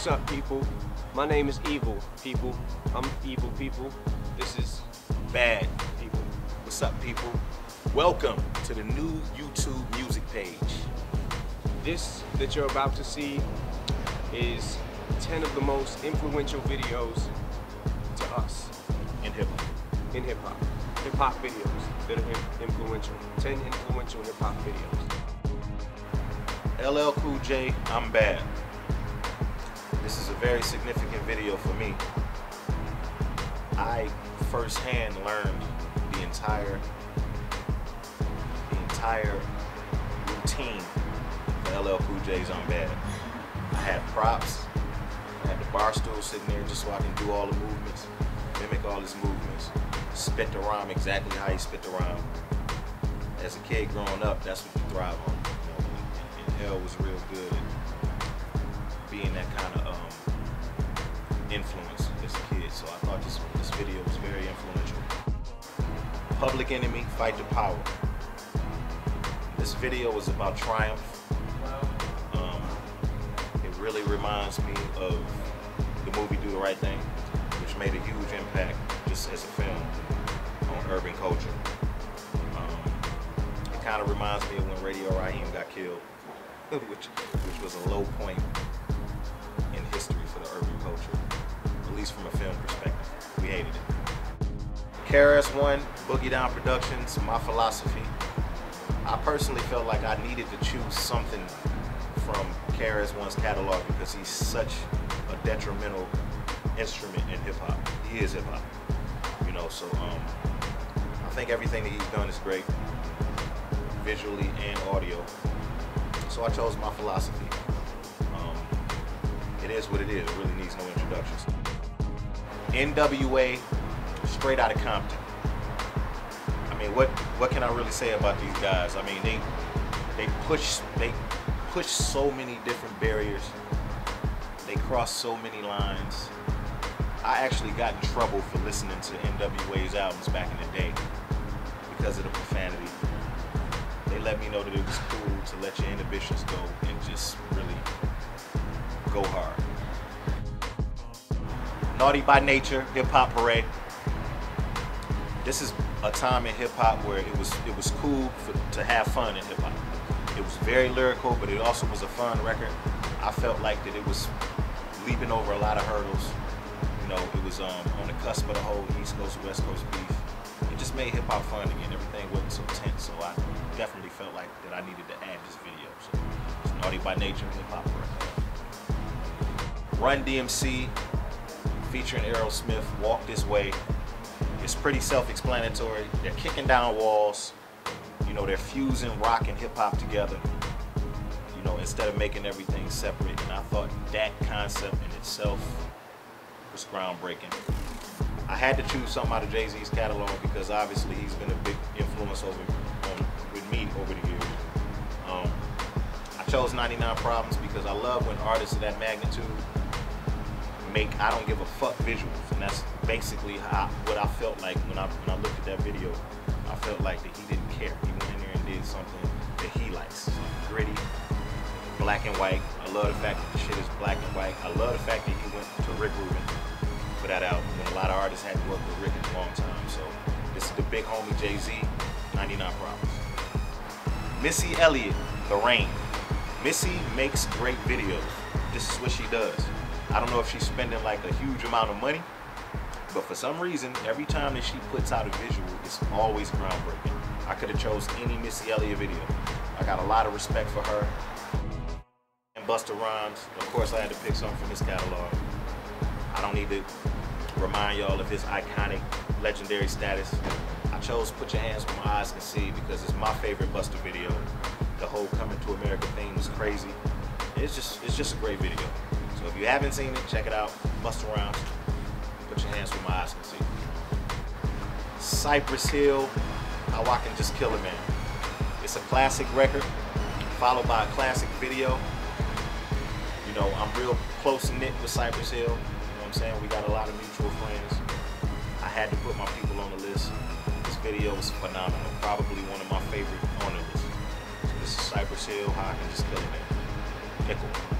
What's up, people? My name is Evil, people. I'm Evil, people. This is Bad, people. What's up, people? Welcome to the new YouTube music page. This that you're about to see is 10 of the most influential videos to us In hip hop. in hip hop. Hip hop videos that are influential. 10 influential hip hop videos. LL Cool J, I'm bad. Very significant video for me. I firsthand learned the entire the entire routine for LL Cool J's I'm bad. I had props. I had the bar stool sitting there just so I can do all the movements, mimic all his movements, spit the rhyme exactly how he spit the rhyme. As a kid growing up, that's what you thrive on. You know, and, and L was real good at being that kind of influence as a kid. So I thought this this video was very influential. Public Enemy, Fight the Power. This video is about triumph. Um, it really reminds me of the movie Do the Right Thing, which made a huge impact just as a film on urban culture. Um, it kind of reminds me of when Radio Raheem got killed, which which was a low point least from a film perspective. We hated it. KRS-One, Boogie Down Productions, My Philosophy. I personally felt like I needed to choose something from KRS-One's catalog because he's such a detrimental instrument in hip hop. He is hip hop, you know. So um, I think everything that he's done is great, visually and audio. So I chose my philosophy. Um, it is what it is. It really needs no introductions. NWA, straight out of Compton. I mean, what what can I really say about these guys? I mean, they they push they push so many different barriers. They cross so many lines. I actually got in trouble for listening to NWA's albums back in the day because of the profanity. They let me know that it was cool to let your inhibitions go and just really go hard. Naughty by Nature, Hip Hop Hooray. This is a time in hip hop where it was it was cool for, to have fun in hip hop. It was very lyrical, but it also was a fun record. I felt like that it was leaping over a lot of hurdles. You know, it was um, on the cusp of the whole East Coast West Coast beef. It just made hip hop fun again. Everything wasn't so tense, so I definitely felt like that I needed to add this video. So it's Naughty by Nature, Hip Hop Hooray. Run DMC featuring Aerosmith, Walk This Way. It's pretty self-explanatory. They're kicking down walls. You know, they're fusing rock and hip hop together. You know, instead of making everything separate. And I thought that concept in itself was groundbreaking. I had to choose something out of Jay-Z's catalog because obviously he's been a big influence over with me over the years. Um, I chose 99 Problems because I love when artists of that magnitude make I don't give a fuck visuals, and that's basically how what I felt like when I when I looked at that video. I felt like that he didn't care. He went in there and did something that he likes, gritty, black and white. I love the fact that the shit is black and white. I love the fact that he went to Rick Rubin for that album when a lot of artists hadn't worked with Rick in a long time. So this is the big homie Jay Z, 99 Problems. Missy Elliott, The Rain. Missy makes great videos. This is what she does. I don't know if she's spending like a huge amount of money, but for some reason, every time that she puts out a visual, it's always groundbreaking. I could have chose any Missy Elliott video. I got a lot of respect for her. And Busta Rhymes, of course I had to pick something from his catalog. I don't need to remind y'all of his iconic, legendary status. I chose Put Your Hands Where My Eyes Can See because it's my favorite Busta video. The whole Coming to America theme was crazy. It's just, it's just a great video. So if you haven't seen it, check it out. Busta around. Put your hands where my eyes can see. Cypress Hill, How I Can Just Kill a Man. It's a classic record, followed by a classic video. You know, I'm real close knit with Cypress Hill. You know what I'm saying? We got a lot of mutual friends. I had to put my people on the list. This video was phenomenal. Probably one of my favorite on the list. So this is Cypress Hill, How I Can Just Kill a Man. Nickel.